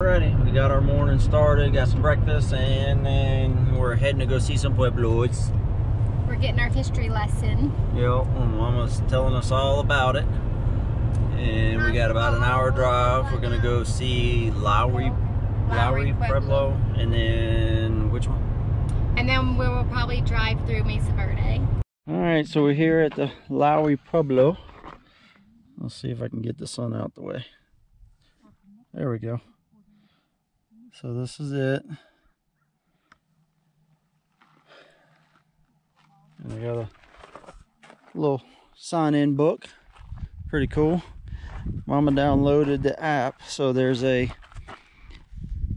Alrighty, we got our morning started, got some breakfast, and then we're heading to go see some pueblos. We're getting our history lesson. Yep, Mama's telling us all about it. And we got about an hour drive. We're gonna go see Lowry, Lowry Pueblo, and then which one? And then we will probably drive through Mesa Verde. Alright, so we're here at the Lowry Pueblo. Let's see if I can get the sun out the way. There we go. So this is it. And I got a little sign-in book. Pretty cool. Mama downloaded the app, so there's a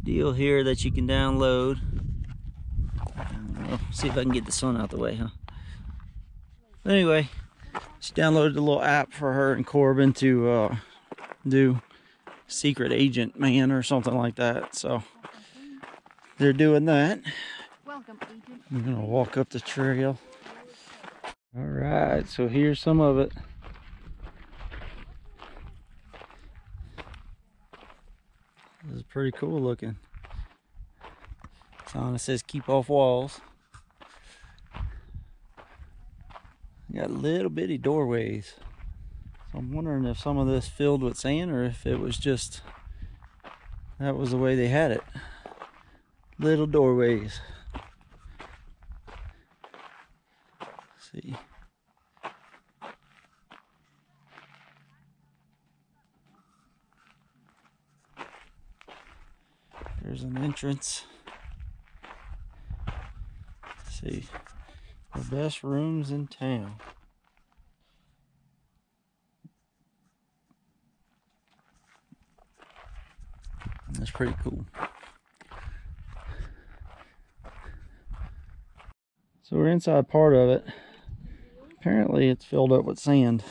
deal here that you can download. See if I can get the sun out the way, huh? Anyway, she downloaded a little app for her and Corbin to uh, do secret agent man or something like that. So they're doing that. Welcome, agent. I'm gonna walk up the trail. All right, so here's some of it. This is pretty cool looking. Sign that says keep off walls. Got little bitty doorways. So I'm wondering if some of this filled with sand or if it was just that was the way they had it. Little doorways. see. There's an entrance. Let's see. The best rooms in town. That's pretty cool. So we're inside part of it. Apparently it's filled up with sand.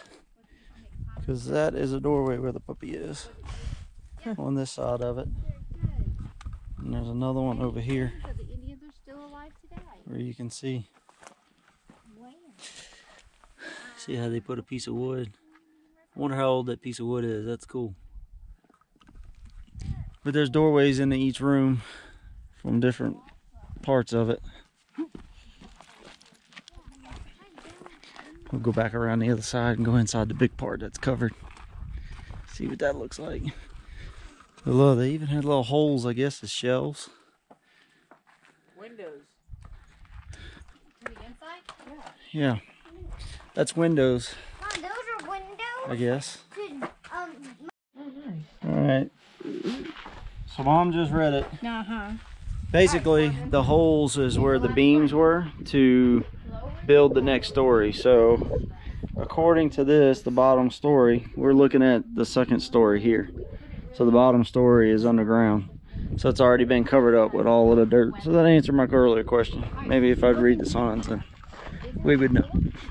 Because that is a doorway where the puppy is. On this side of it. And there's another one over here The Indians are still alive today. where you can see. See how they put a piece of wood. Wonder how old that piece of wood is. That's cool. But there's doorways into each room from different parts of it. We'll go back around the other side and go inside the big part that's covered. See what that looks like. But look, they even had little holes, I guess, as shelves. Windows. Inside? Yeah. That's windows, Mom, those are windows. I guess. Could, um, Alright. So mom just read it. Uh huh. Basically, the holes is where the beams were to build the next story. So, according to this, the bottom story, we're looking at the second story here. So the bottom story is underground. So it's already been covered up with all of the dirt. So that answered my earlier question. Maybe if I'd read the signs, then we would know.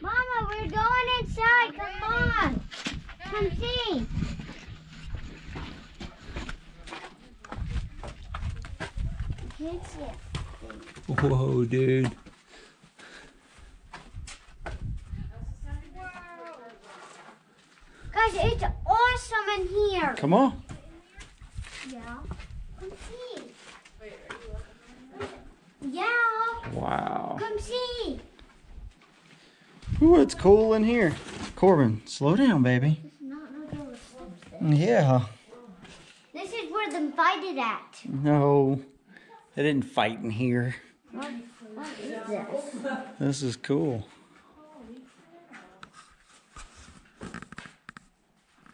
Mama, we're going inside. Come on. Come see. Can't see it. Whoa, dude. Guys, it's awesome in here. Come on. Yeah. Come see. Yeah. Wow. Come see. Ooh, it's cool in here. Corbin, slow down, baby. Not no door steps. Yeah. This is where them fighted at. No. They didn't fight in here. What is this? This is cool.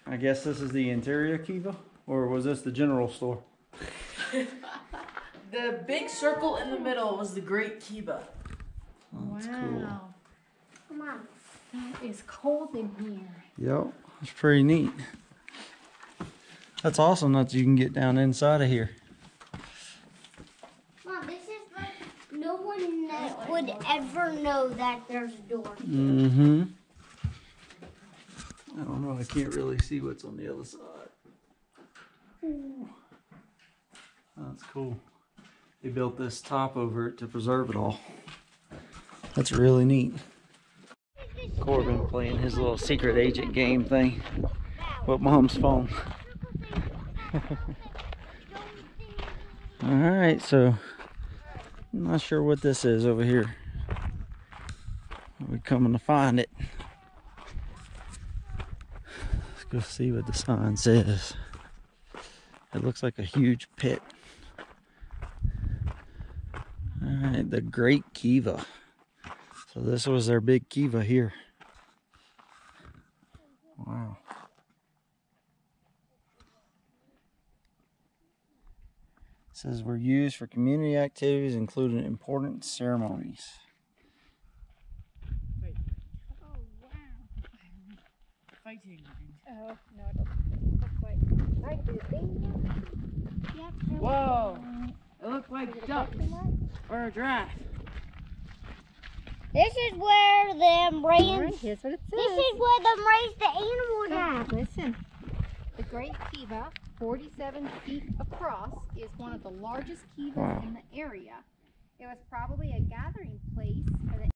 I guess this is the interior Kiva? Or was this the general store? The big circle in the middle was the Great Kiva. Oh, that's cool. Wow. Come on. That is cold in here. Yep, it's pretty neat. That's awesome that you can get down inside of here. Mom, this is like no one that would ever know that there's a door. Mm-hmm. I don't know, I can't really see what's on the other side. Ooh. That's cool. They built this top over it to preserve it all. That's really neat. Corbin playing his little secret agent game thing with mom's phone. All right, so I'm not sure what this is over here. We're coming to find it. Let's go see what the sign says. It looks like a huge pit. All right, the Great Kiva. So this was their big Kiva here. Wow. It says were used for community activities, including important ceremonies. Fighting. Oh, no, it doesn't look like. Whoa! It looked like ducks or a giraffe. This is where them Alright, raised. here's what it says. This is where them raised the animals at. Listen, the Great Kiva, 47 feet across, is one of the largest kivas in the area. It was probably a gathering place for the